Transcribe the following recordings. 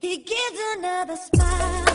He gives another smile.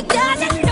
Afraid. Afraid what